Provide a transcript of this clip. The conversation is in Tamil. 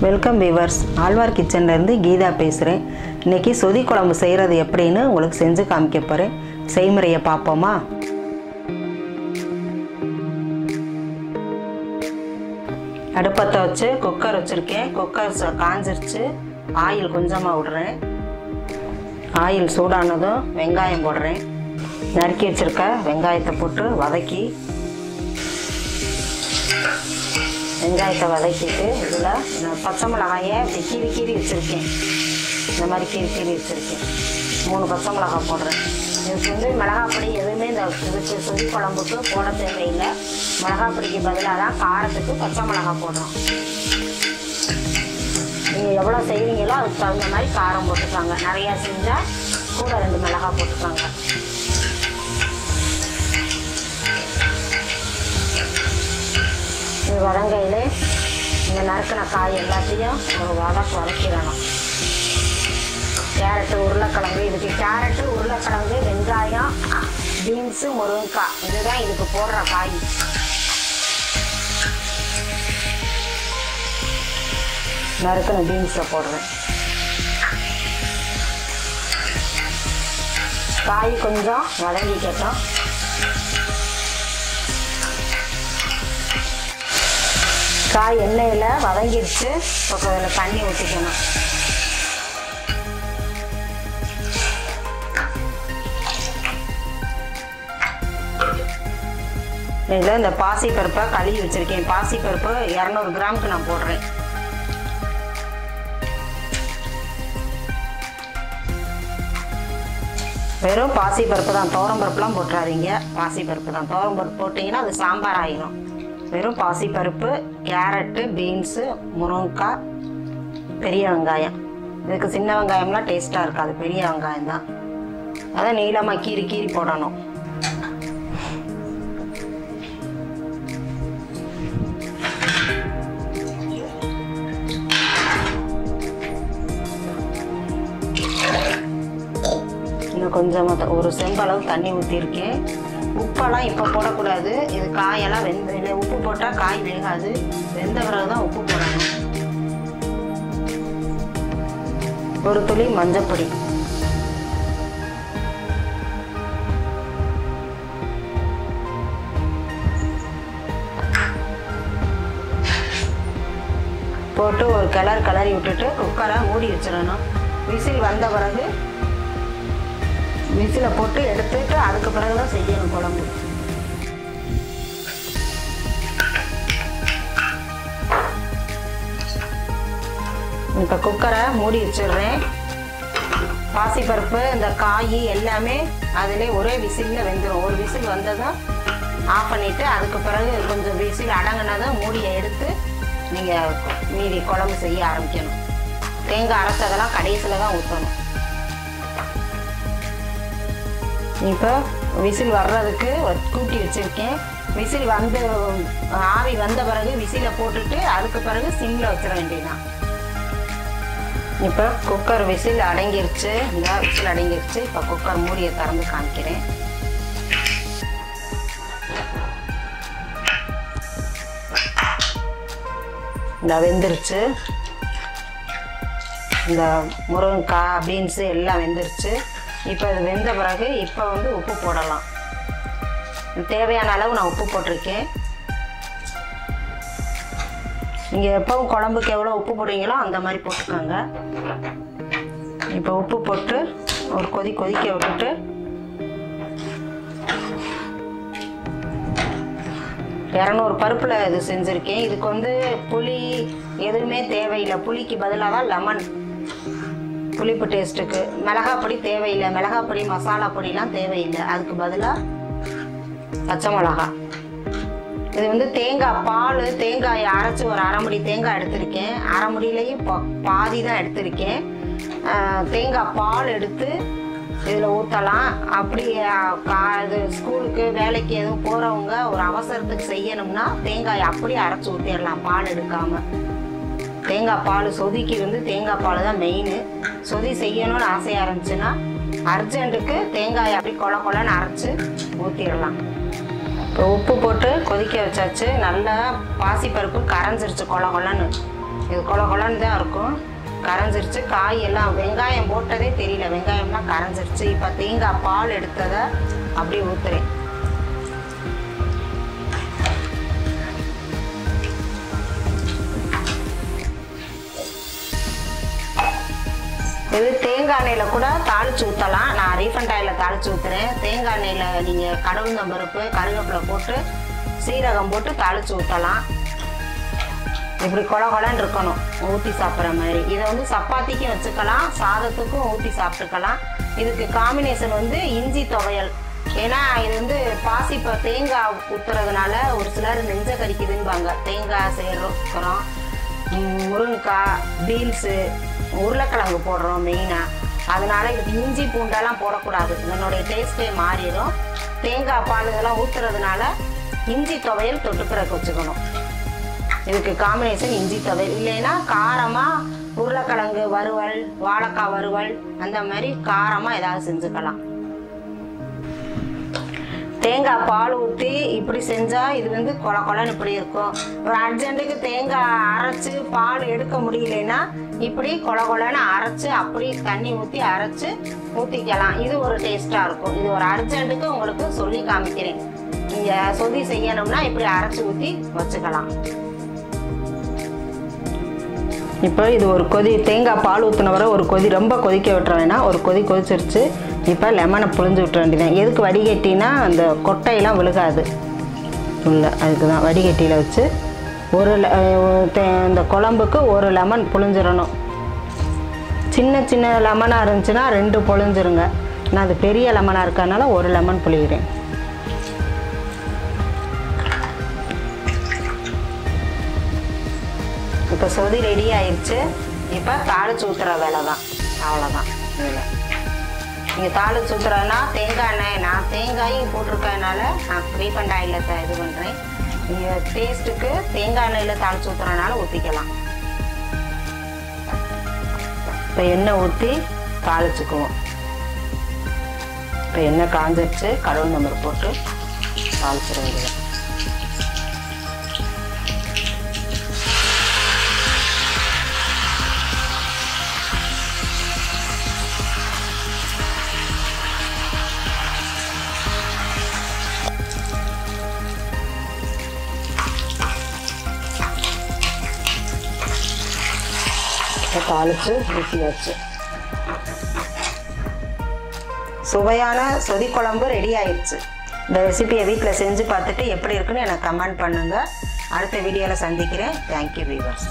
வெல்கம் வீவர்ஸ் ஆழ்வார் கிச்சன்லேருந்து கீதா பேசுகிறேன். இன்னைக்கு சொதி குழம்பு செய்கிறது எப்படின்னு உங்களுக்கு செஞ்சு காமிக்க போகிறேன். செய்முறையை பார்ப்போமா? அடுப்பத்தை வச்சு குக்கர் வச்சுருக்கேன். குக்கர் காஞ்சிருச்சு. ஆயில் கொஞ்சமாக விடுறேன். ஆயில் சூடானதும் வெங்காயம் போடுறேன். நறுக்கி வச்சுருக்க வெங்காயத்தை போட்டு வதக்கி. வெங்காயத்தை வதக்கிட்டு இதில் நான் பச்சை மிளகாயை இப்படி கீறி கீறி வச்சுருக்கேன். இந்த மாதிரி கீறி கீறி வச்சுருக்கேன். மூணு பச்சை மிளகாய் போடுறேன். இதுக்கு வந்து மிளகாப்பொடி எதுவுமே இந்த இதுக்கு சொதி குழம்புக்கு போட தேவையில்லை. மிளகாப்பொடிக்கு பதிலாக தான் காரத்துக்கு பச்சை மிளகாய் போடுறோம். நீங்கள் எவ்வளோ செய்வீங்களோ அதுக்கு தகுந்த மாதிரி காரம் போட்டுக்காங்க. நிறையா செஞ்சால் கூட ரெண்டு மிளகாய் போட்டுக்காங்க. இது வதங்கையில் இந்த நறுக்கின காய் எல்லாத்தையும் ஒரு வதக்கு வதக்கிடணும். கேரட்டு உருளைக்கிழங்கு இதுக்கு கேரட்டு உருளைக்கிழங்கு வெங்காயம் பீன்ஸு முருங்கைக்காய் இதுதான் இதுக்கு போடுற காய். நறுக்கின பீன்ஸை போடுறேன். காய் கொஞ்சம் வதங்கிக்கட்டும். காய் எண்ணெயில் வதங்கிடுச்சு. இப்போ அதில் தண்ணி ஊற்றிக்கணும் இதில் இந்த பாசி பருப்பை கழுவி வச்சுருக்கேன். பாசி பருப்பு இரநூறு கிராமுக்கு நான் போடுறேன். வெறும் பாசி பருப்பு தான். தோரம் பருப்புலாம் போட்டுறாதீங்க. பாசி பருப்பு தான். தோரம் பருப்பு போட்டிங்கன்னா அது சாம்பார் ஆகிடும் வெறும் பாசிப்பருப்பு கேரட்டு பீன்ஸு முருங்கைக்காய் பெரிய வெங்காயம். இதுக்கு சின்ன வெங்காயம்லாம் டேஸ்ட்டாக இருக்காது. பெரிய வெங்காயம் தான். அதை நீளமாக கீறி கீறி போடணும். இன்னும் கொஞ்சமாக ஒரு செம்பளவு தண்ணி ஊற்றிருக்கேன் உப்பெல்லாம் இப்போ போடக்கூடாது. இது காயெல்லாம் வெந்த இல்லை உப்பு போட்டால் காய் வேகாது. வெந்த பிறகு தான் உப்பு போடணும். ஒரு துளி மஞ்சப்பொடி போட்டு ஒரு கிளர் கிளறி விட்டுட்டு குக்கரை மூடி வச்சிடணும். விசில் வந்த பிறகு மிக்சியில் போட்டு எடுத்துட்டு அதுக்கு பிறகு தான் செய்யணும் குழம்பு. இப்போ குக்கரை மூடி வச்சிடுறேன். பாசிப்பருப்பு இந்த காய் எல்லாமே அதிலே ஒரே விசிலில் வெந்துடும் ஒரு விசில் வந்ததும் ஆஃப் பண்ணிவிட்டு அதுக்கு பிறகு கொஞ்சம் விசில் அடங்கினதும் மூடியை எடுத்து நீங்கள் மீதி குழம்பு செய்ய ஆரம்பிக்கணும். தேங்காய் அரைச்சதெல்லாம் கடைசியில் தான் ஊற்றணும் இப்போ விசில் வர்றதுக்கு கூட்டி வச்சுருக்கேன். விசில் வந்து ஆவி வந்த பிறகு விசில போட்டுட்டு அதுக்கு பிறகு சிம்மில் வச்சிட வேண்டியதுதான். இப்போ குக்கர் விசில் அடங்கிருச்சு. இந்த விசில் அடங்கிருச்சு. இப்போ குக்கர் மூடியை திறந்து காமிக்கிறேன். இந்த வெந்துருச்சு. இந்த முருங்கைக்காய் பீன்ஸு எல்லாம் வெந்துருச்சு. இப்போ இது வெந்த பிறகு இப்போ வந்து உப்பு போடலாம். தேவையான அளவு நான் உப்பு போட்டிருக்கேன். நீங்கள் எப்போவும் குழம்புக்கு எவ்வளோ உப்பு போடுவீங்களோ அந்த மாதிரி போட்டுக்கோங்க. இப்போ உப்பு போட்டு ஒரு கொதி கொதிக்க விட்டுட்டு இரநூறு பருப்பில் இது செஞ்சுருக்கேன். இதுக்கு வந்து புளி எதுவுமே தேவையில்லை. புளிக்கு பதிலாக தான் லெமன். புளிப்பு டேஸ்ட்டுக்கு மிளகா பொடி தேவையில்லை. மிளகாப்பொடி மசாலா பொடிலாம் தேவையில்லை. அதுக்கு பதிலாக பச்சை மிளகா இது வந்து தேங்காய் பால் தேங்காயை அரைச்சி ஒரு அரை முடி தேங்காய் எடுத்திருக்கேன். அரை முடியிலையும் பாதி தான் எடுத்திருக்கேன். தேங்காய் பால் எடுத்து இதில் ஊற்றலாம் அப்படி கா- இது ஸ்கூலுக்கு வேலைக்கு எதுவும் போகிறவங்க ஒரு அவசரத்துக்கு செய்யணும்னா தேங்காயை அப்படியே அரைச்சி ஊற்றிடலாம் பால் எடுக்காமல் தேங்காய் பால் சொதிக்கு வந்து தேங்காய் பால் தான் மெயின் சொதி செய்யணும்னு ஆசையாக இருந்துச்சுன்னா அர்ஜென்ட்டுக்கு தேங்காயை அப்படி கொல கொலன்னு அரைச்சி ஊற்றிடலாம் இப்போ உப்பு போட்டு கொதிக்க வச்சாச்சு நல்லா பாசிப்பருப்பு கரைஞ்சிருச்சு கொல கொலன்னு. இது கொல கொலன்னு தான் இருக்கும். கரைஞ்சிருச்சு காய் எல்லாம் வெங்காயம் போட்டதே தெரியல. வெங்காயம்லாம் கரைஞ்சிருச்சு. இப்போ தேங்காய் பால் எடுத்ததை அப்படியே ஊற்றுறேன் இது தேங்காய் எண்ணெயில் கூட தாளிச்சு ஊற்றலாம் நான் ரீஃபண்ட் ஆயிலில் தாளிச்சு ஊற்றுறேன் தேங்காய் எண்ணெயில் நீங்கள் கடவுள் பருப்பு கருவேப்பிலை போட்டு சீரகம் போட்டு தாளிச்சு ஊற்றலாம் இப்படி கொல கொலன்னு இருக்கணும். ஊற்றி சாப்பிட்ற மாதிரி. இதை வந்து சப்பாத்திக்கும் வச்சுக்கலாம் சாதத்துக்கும் ஊற்றி சாப்பிட்டுக்கலாம். இதுக்கு காம்பினேஷன் வந்து இஞ்சி துவையல். ஏன்னா இது வந்து பாசி இப்போ தேங்காய் ஊற்றுறதுனால ஒரு சிலர் நெஞ்ச கறிக்குதுன்பாங்க தேங்காய் சேர்க்கிறோம் முருங்கைக்காய் பீன்ஸு உருளைக்கிழங்கு போடுறோம் மெயினாக அதனால இதுக்கு இஞ்சி பூண்டெல்லாம் போடக்கூடாது. இதனுடைய டேஸ்ட்டே மாறிடும். தேங்காய் பால் இதெல்லாம் ஊற்றுறதுனால இஞ்சி துவையல் தொட்டுக்கிறக்கு வச்சுக்கணும். இதுக்கு காம்பினேஷன் இஞ்சி துவையல். இல்லைன்னா காரமாக உருளைக்கிழங்கு வறுவல் வாழைக்காய் வறுவல் அந்த மாதிரி காரமாக ஏதாவது செஞ்சுக்கலாம். தேங்காய் பால் ஊற்றி இப்படி செஞ்சால் இது வந்து கொல கொலன்னு இப்படி இருக்கும். ஒரு அர்ஜென்ட்டுக்கு தேங்காய் அரைச்சி பால் எடுக்க முடியலன்னா இப்படி கொல கொலன்னு அரைச்சி அப்படி தண்ணி ஊற்றி அரைச்சி ஊற்றிக்கலாம் இது ஒரு டேஸ்ட்டாக இருக்கும். இது ஒரு அர்ஜென்ட்டுக்கு உங்களுக்கு சொல்லி காமிக்கிறேன். நீங்கள் சொதி செய்யணும்னா இப்படி அரைச்சி ஊற்றி வச்சுக்கலாம். இப்போ இது ஒரு கொதி தேங்காய் பால் ஊற்றின வர ஒரு கொதி ரொம்ப கொதிக்க விட்டுற வேணாம். ஒரு கொதி கொதிச்சிருச்சு. இப்போ லெமனை புழிஞ்சு விட்டுற வேண்டியதான் எதுக்கு வடிகட்டினா அந்த கொட்டையெல்லாம் விழுகாது. உள்ள அதுக்கு தான் வடிகட்டியில் வச்சு ஒரு தே- இந்த குழம்புக்கு ஒரு லெமன் புழிஞ்சிடணும். சின்ன சின்ன லெமனாக இருந்துச்சுன்னா ரெண்டு புழிஞ்சிருங்க. நான் அது பெரிய லெமனாக இருக்கனால ஒரு லெமன் புளிகிறேன் இப்போ சொதி ரெடி ஆயிடுச்சு இப்போ தாளிச்சு ஊற்றுற வேலை தான் அவ்வளோதான் வேலை நீங்கள் தாளிச்சு ஊற்றுறதுனா தேங்காய் எண்ணெய் நான் தேங்காயும் போட்டிருக்கனால நான் ரீஃபண்ட் ஆயிலில் த இது பண்ணுறேன் நீங்கள் டேஸ்ட்டுக்கு தேங்காய் எண்ணெயில் தாளிச்சு ஊற்றுறதுனால ஊற்றிக்கலாம் இப்போ எண்ணெய் ஊற்றி தாளிச்சுக்குவோம். இப்போ எண்ணெய் காஞ்சிருச்சு கடவுள் நம்பர் போட்டு தாளிச்சிட வேண்டியது இப்போ தாளித்து ஊற்றியாச்சு சுவையான சொதி குழம்பு ரெடி ஆயிடுச்சு இந்த ரெசிபியை வீட்டில் செஞ்சு பார்த்துட்டு எப்படி இருக்குன்னு எனக்கு கமெண்ட் பண்ணுங்கள் அடுத்த வீடியோவில் சந்திக்கிறேன். Thank you viewers